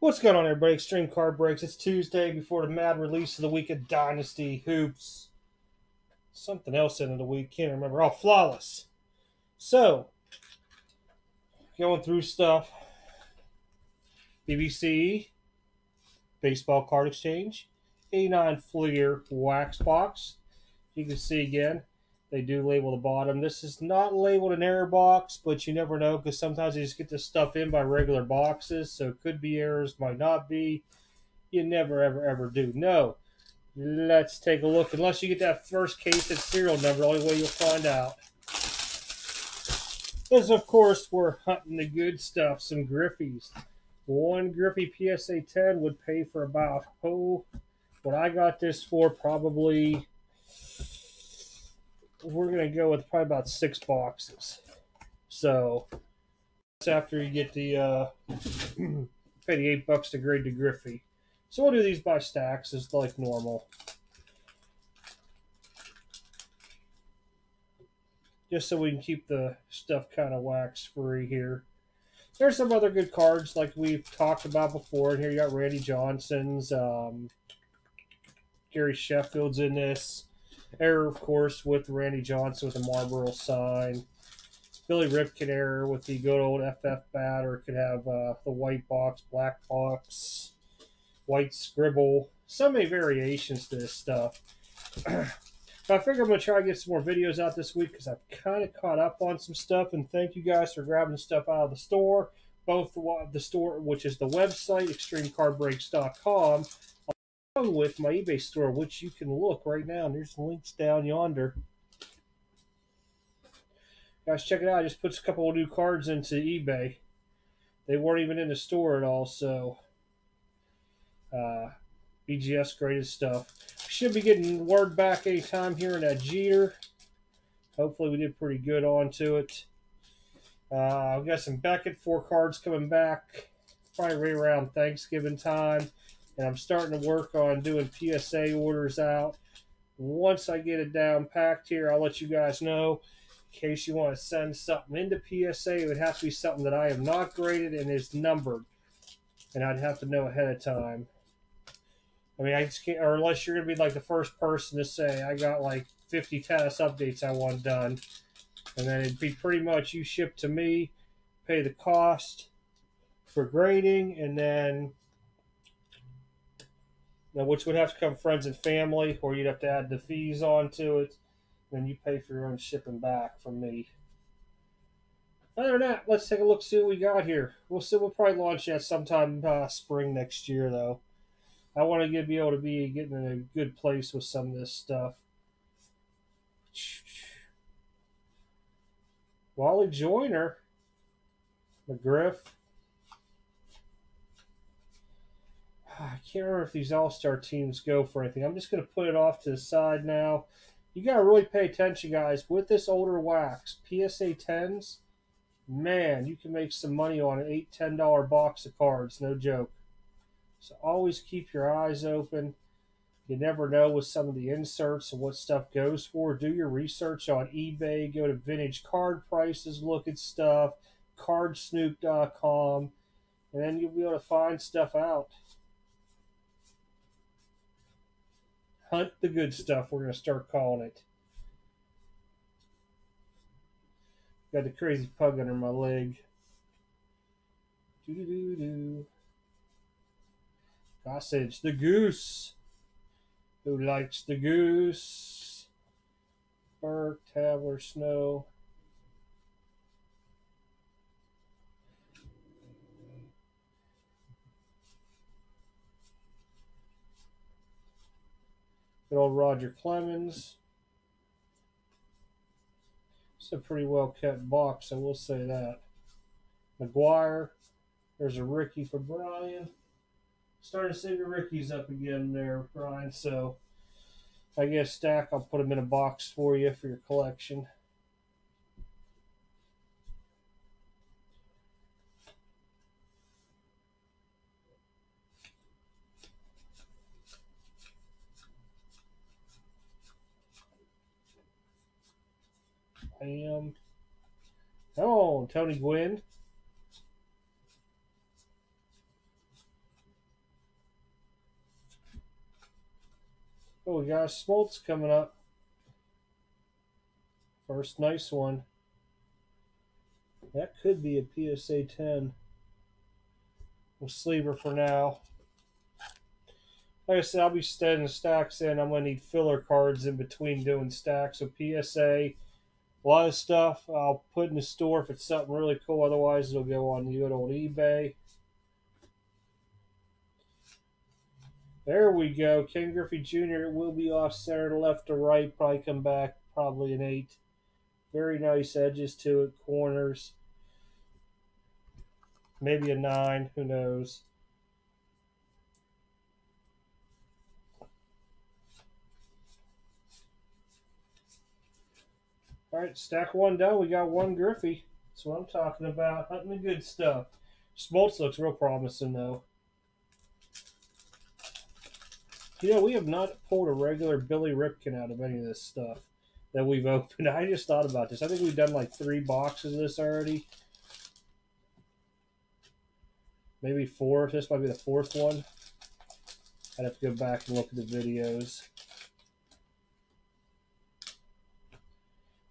What's going on, everybody? Extreme Card Breaks. It's Tuesday before the mad release of the week of Dynasty Hoops. Something else in the week, can't remember. Oh, Flawless. So, going through stuff. BBCE, Baseball Card Exchange, A9 Fleer Wax Box. You can see again, they do label the bottom. This is not labeled an error box, but you never know because sometimes they just get this stuff in by regular boxes. So it could be errors, might not be. You never, ever, ever do know. Let's take a look. Unless you get that first case at serial number, the only way you'll find out. Is of course we're hunting the good stuff, some Griffeys. One Griffey PSA 10 would pay for about oh, what I got this for probably we're gonna go with probably about six boxes. So that's after you get the uh, pay the eight bucks to grade to Griffey. So we'll do these by stacks as like normal. Just so we can keep the stuff kind of wax free here. There's some other good cards like we've talked about before. And here you got Randy Johnson's, um, Gary Sheffield's in this. Error, of course, with Randy Johnson with the Marlboro sign. Billy Ripken error with the good old FF bat, or could have uh, the white box, black box, white scribble. So many variations to this stuff. I figure I'm going to try to get some more videos out this week because I've kind of caught up on some stuff. And thank you guys for grabbing stuff out of the store. Both the, the store, which is the website, extremecardbreaks.com, along with my eBay store, which you can look right now. And there's links down yonder. Guys, check it out. I just put a couple of new cards into eBay. They weren't even in the store at all, so uh, BGS graded stuff. Should be getting word back anytime here in that Jeter. Hopefully, we did pretty good onto it. Uh, I've got some Beckett four cards coming back, probably right around Thanksgiving time and I'm starting to work on doing PSA orders out. Once I get it down packed here, I'll let you guys know. In case you want to send something into PSA, it would have to be something that I have not graded and is numbered, and I'd have to know ahead of time. I mean, I just can't, or unless you're going to be like the first person to say, I got like 50 tennis updates I want done. And then it'd be pretty much you ship to me, pay the cost for grading, and then which would have to come friends and family, or you'd have to add the fees onto it. Then you pay for your own shipping back from me. Other than that, let's take a look, see what we got here. We'll see. We'll probably launch that sometime uh, spring next year, though. I want to be able to be getting in a good place with some of this stuff. Wally Joyner, McGriff. I can't remember if these All Star teams go for anything. I'm just going to put it off to the side now. You got to really pay attention, guys. With this older wax, PSA 10s, man, you can make some money on an $8, $10 box of cards. No joke. So always keep your eyes open. You never know with some of the inserts and what stuff goes for. Do your research on eBay. Go to vintage card prices, look at stuff, cardsnoop.com, and then you'll be able to find stuff out. Hunt the good stuff, we're going to start calling it. Got the crazy pug under my leg. Doo doo doo. Gossage, the goose. Who likes the goose? Burke, Tavler, Snow. Old Roger Clemens. It's a pretty well kept box, I will say that. McGwire. There's a Ricky for Brian. Starting to see the Rickies up again there, Brian. So I guess stack, I'll put them in a box for you for your collection. Pam. Come on, Tony Gwynn. Oh, we got Smoltz coming up. First nice one. That could be a PSA 10. We'll sleeper her for now. Like I said, I'll be studying stacks in. I'm going to need filler cards in between doing stacks. So PSA a lot of stuff I'll put in the store if it's something really cool. Otherwise, it'll go on good old eBay. There we go. Ken Griffey Jr. Will be off center left to right. Probably come back probably an 8. Very nice edges to it, corners. Maybe a 9, who knows. All right, stack one done. We got one Griffey. That's what I'm talking about. Hunting the good stuff. Smoltz looks real promising, though. You know, we have not pulled a regular Billy Ripken out of any of this stuff that we've opened. I just thought about this. I think we've done like three boxes of this already. Maybe four. This might be the fourth one. I'd have to go back and look at the videos.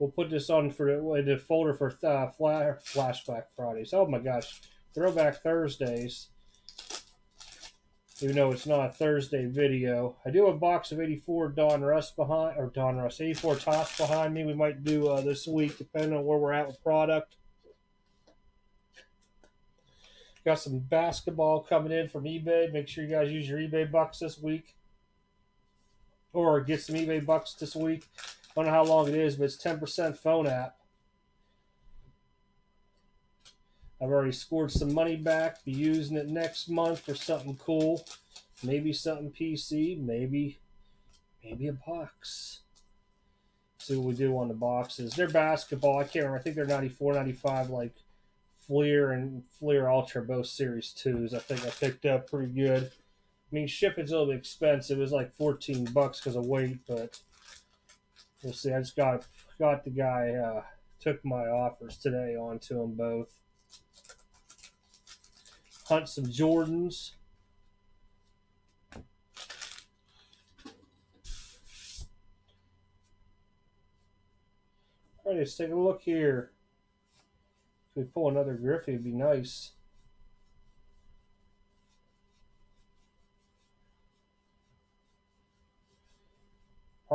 We'll put this on for in the folder for uh, Flashback Fridays. Oh my gosh. Throwback Thursdays even though it's not a Thursday video. I do have a box of 84 Donruss behind, or Donruss, 84 Topps behind me. We might do uh, this week, depending on where we're at with product. Got some basketball coming in from eBay. Make sure you guys use your eBay bucks this week. Or get some eBay bucks this week. I don't know how long it is, but it's 10% phone app. I've already scored some money back. Be using it next month for something cool. Maybe something PC. Maybe, maybe a box. See what we do on the boxes. They're basketball. I can't remember. I think they're 94, 95, like Fleer and Fleer Ultra, both Series 2s. I think I picked up pretty good. I mean, shipping's a little bit expensive. It was like 14 bucks because of weight, but we'll see. I just got got the guy, uh, took my offers today onto them both hunt some Jordans. All right, let's take a look here. If we pull another Griffey, it'd be nice.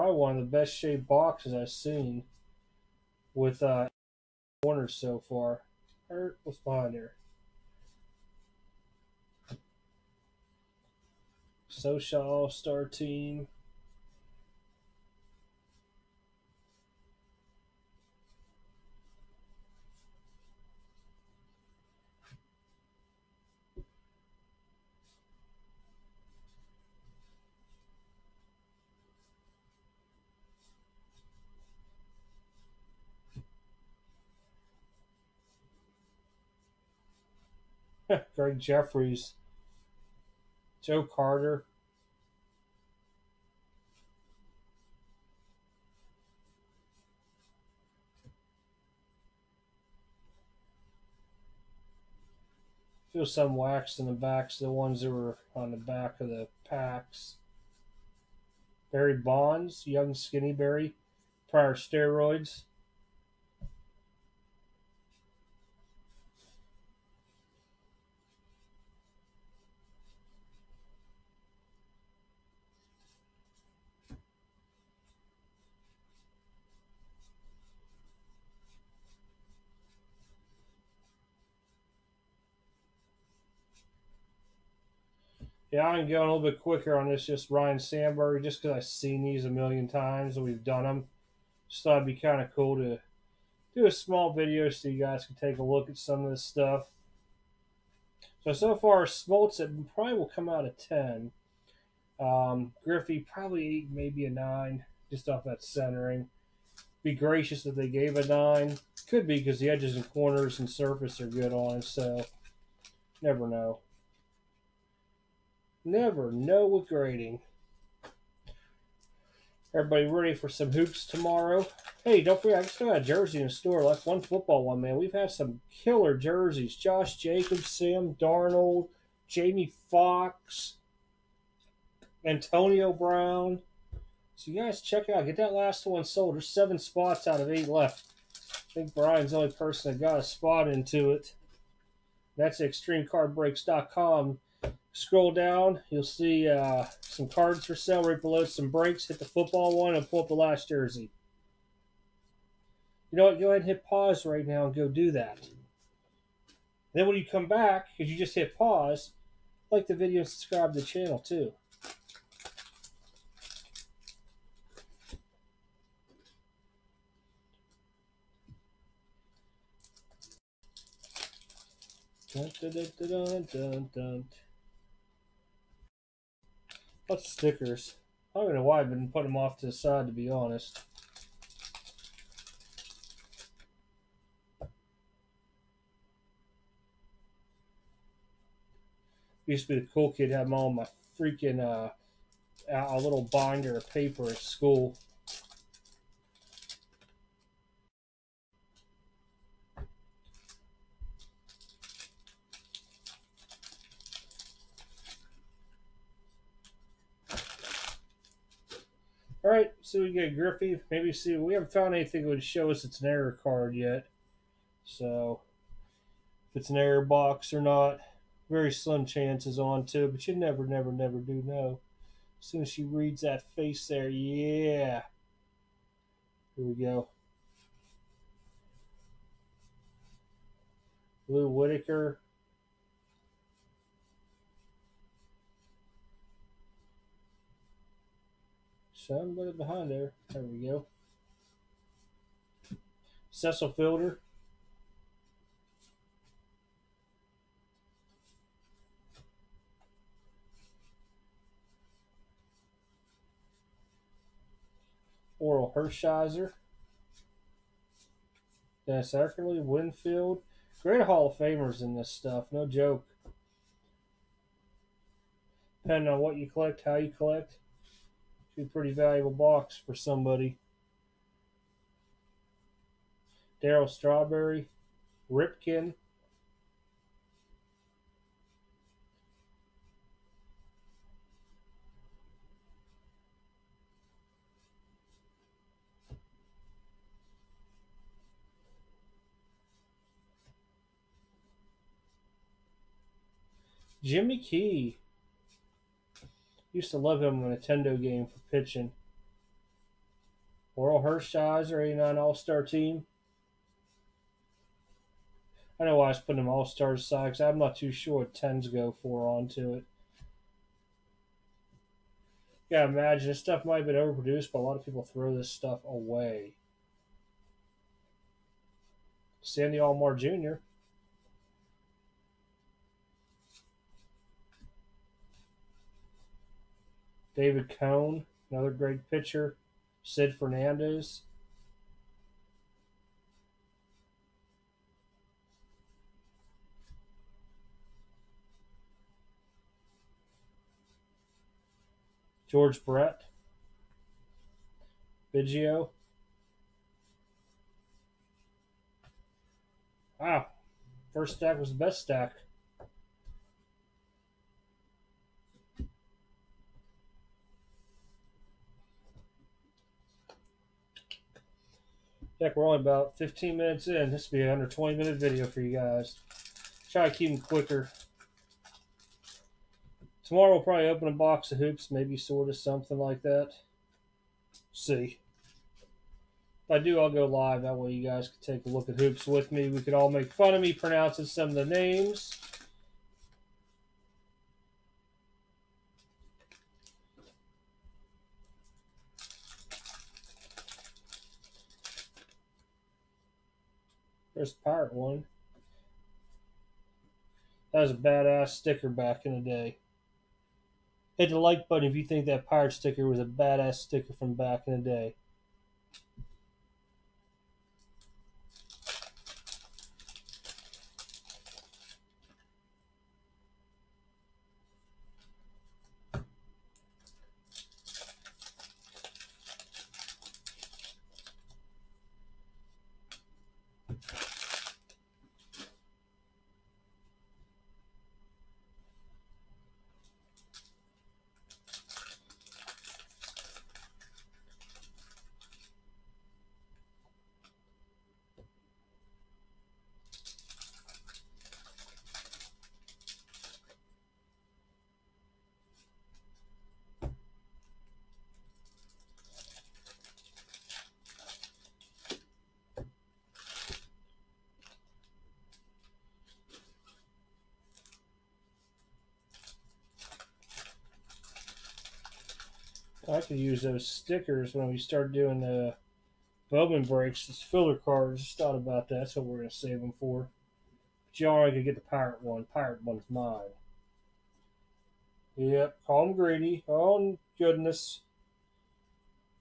Probably one of the best shaped boxes I've seen with uh, corners so far. What's behind there? Social All Star Team. Gregg Jefferies, Joe Carter. Feel some wax in the backs, the ones that were on the back of the packs. Barry Bonds, young skinny Barry, prior steroids. Yeah, I'm going a little bit quicker on this. Just Ryne Sandberg, just because I've seen these a million times and we've done them. Just thought it'd be kind of cool to do a small video so you guys can take a look at some of this stuff. So, so far, Smoltz it probably will come out of 10. Um, Griffey, probably 8, maybe a 9, just off that centering. Be gracious if they gave a 9. Could be because the edges and corners and surface are good on it, so never know. Never know with grading. Everybody ready for some hoops tomorrow? Hey, don't forget, I still got a jersey in the store. Left one football one, man. We've had some killer jerseys. Josh Jacobs, Sam Darnold, Jamie Fox, Antonio Brown. So you guys check out. Get that last one sold. There's seven spots out of eight left. I think Brian's the only person that got a spot into it. That's extremecardbreaks.com. Scroll down, you'll see uh, some cards for sale right below some breaks. Hit the football one and pull up the last jersey. You know what? Go ahead and hit pause right now and go do that. Then when you come back, because you just hit pause, like the video and subscribe to the channel too. Dun, dun, dun, stickers. I don't know why I've been putting them off to the side, to be honest. Used to be the cool kid, them all my freaking uh, a little binder of paper at school. All right, so we get Griffey. Maybe see we haven't found anything that would show us it's an error card yet. So if it's an error box or not, very slim chances on too. But you never, never, never do know. As soon as she reads that face there, yeah. Here we go. Lou Whitaker. Somebody behind there. There we go. Cecil Fielder. Orel Hershiser. Dennis Eckersley, Winfield. Great Hall of Famers in this stuff, no joke. Depending on what you collect, how you collect be a pretty valuable box for somebody. Darryl Strawberry, Ripken. Jimmy Key. Used to love him on a Nintendo game for pitching. Orel Hershiser, 89 All Star team. I know why I was putting him All Star side I'm not too sure what 10s go for onto it. Yeah, imagine this stuff might have been overproduced, but a lot of people throw this stuff away. Sandy Alomar Jr. David Cone, another great pitcher. Sid Fernandez. George Brett. Biggio. Wow. First stack was the best stack. Heck, we're only about 15 minutes in. This will be a under 20 minute video for you guys. Try to keep them quicker. Tomorrow we'll probably open a box of hoops, maybe sort of something like that. See. If I do, I'll go live. That way you guys can take a look at hoops with me. We could all make fun of me pronouncing some of the names. There's part one. That was a badass sticker back in the day. Hit the like button if you think that pirate sticker was a badass sticker from back in the day. I could use those stickers when we start doing the Bowman breaks. This filler cards. Just thought about that. That's what we're gonna save them for. But you already could get the pirate one. Pirate one's mine. Yep, call him greedy. Oh goodness.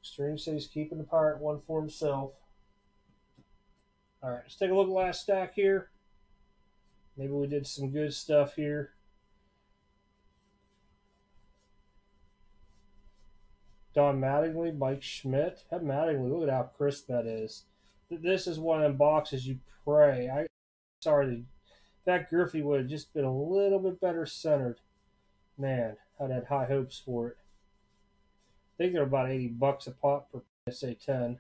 Extreme says keeping the pirate one for himself. All right, let's take a look at the last stack here. Maybe we did some good stuff here. Don Mattingly, Mike Schmidt. That Mattingly, look at how crisp that is. This is one of them boxes you pray. I sorry, that Griffey would have just been a little bit better centered. Man, I'd had high hopes for it. I think they're about 80 bucks a pop for PSA 10.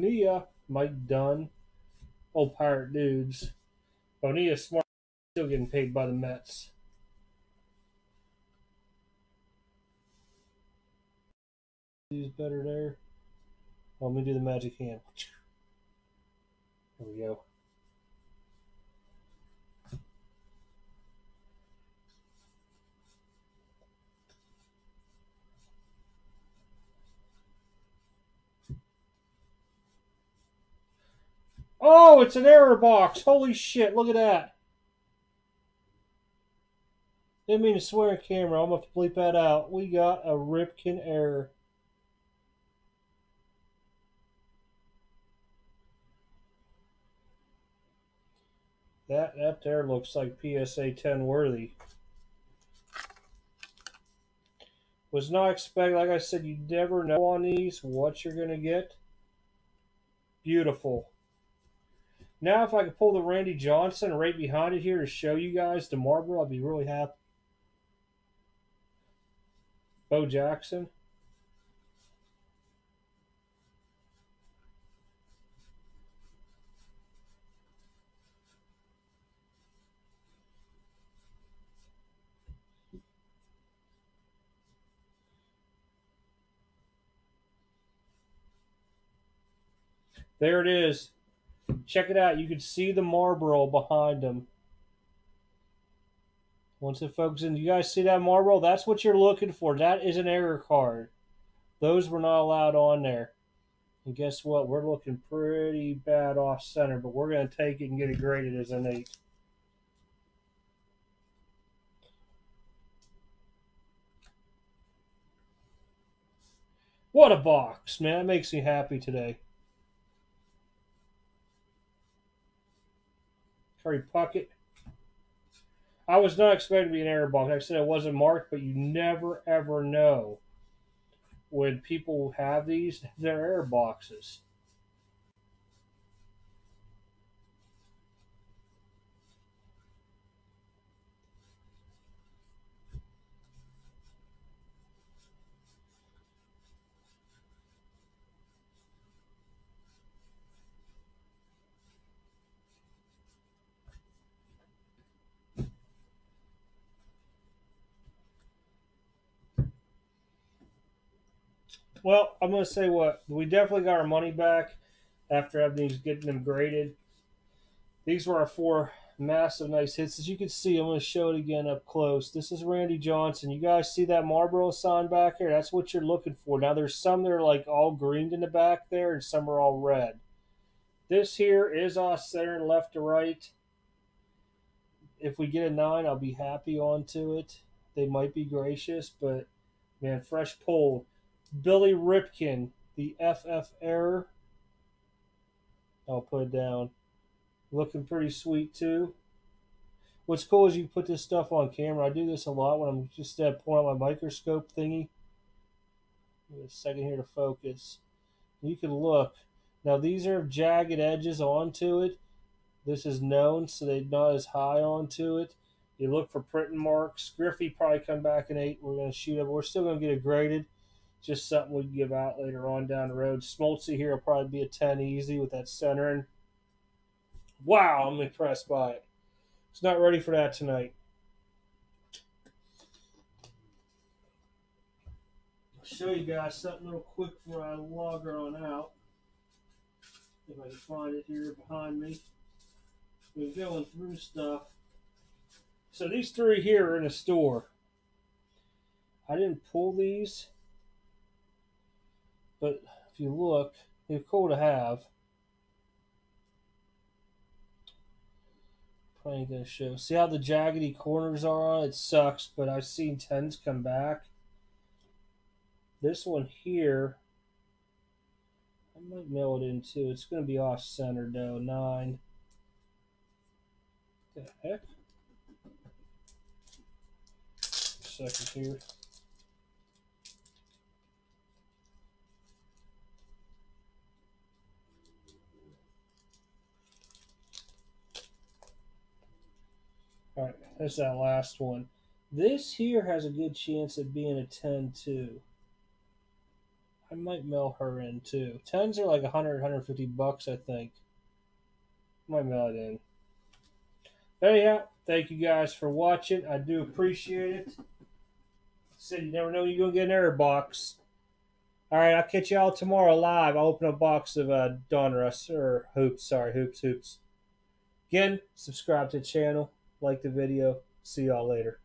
Nia, Mike Dunne, old pirate dudes. Bonilla Smart still getting paid by the Mets. Use better there. Let me do the magic hand. There we go. Oh, it's an error box. Holy shit, look at that. Didn't mean to swear in camera. I'm going to have to bleep that out. We got a Ripken error. That that there looks like PSA 10 worthy. Was not expecting, like I said, you never know on these what you're going to get. Beautiful. Now, if I could pull the Randy Johnson right behind it here to show you guys the marble, I'd be really happy. Bo Jackson. There it is. Check it out. You can see the Marlboro behind them. Once it focuses in, you guys see that Marlboro? That's what you're looking for. That is an error card. Those were not allowed on there. And guess what? We're looking pretty bad off center, but we're going to take it and get it graded as an 8. What a box, man. It makes me happy today. Kirby Puckett. I was not expecting to be an error box. I said it wasn't marked, but you never ever know when people have these, they're error boxes. Well, I'm going to say what we definitely got our money back after having these getting them graded. These were our four massive nice hits. As you can see, I'm going to show it again up close. This is Randy Johnson. You guys see that Marlboro sign back here? That's what you're looking for. Now, there's some that are like all greened in the back there, and some are all red. This here is off center and left to right. If we get a nine, I'll be happy onto it. They might be gracious, but man, fresh pulled. Billy Ripken, the FF error. I'll put it down. Looking pretty sweet too. What's cool is you put this stuff on camera. I do this a lot when I'm just pulling out my microscope thingy. Give a second here to focus. You can look. Now these are jagged edges onto it. This is known, so they're not as high onto it. You look for printing marks. Griffey probably come back in eight. We're going to shoot it. We're still going to get it graded just something we give out later on down the road. Smoltzy here will probably be a 10 easy with that centering. Wow, I'm impressed by it. It's not ready for that tonight. I'll show you guys something real quick before I log her on out. If I can find it here behind me. We're going through stuff. So these three here are in a store. I didn't pull these, but if you look, they're cool to have. Probably gonna show. See how the jaggedy corners are on it? It sucks, but I've seen tens come back. This one here, I might mail it in too. It's gonna be off center though. Nine. The heck? Second here. That's that last one. This here has a good chance of being a 10 too. I might mail her in too. 10s are like 100, 150 bucks, I think. Might mail it in. Anyhow, thank you guys for watching. I do appreciate it. Said you never know you're going to get an error box. All right, I'll catch y'all tomorrow live. I'll open a box of uh, Donruss, or Hoops, sorry, Hoops, Hoops. Again, subscribe to the channel like the video. See y'all later.